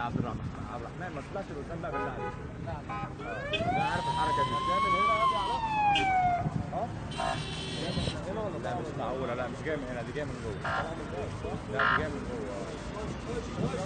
عبد الرحمن. عبد الرحمن ما تطلعش لقدام بقى بالله عليك. لا لا أنا عارف الحركة دي. جاي من هنا يا على آه جاي هنا ولا لا مش معقولة. لا مش جاي من هنا. دي جاية من جوه. لا دي جاية من جوه.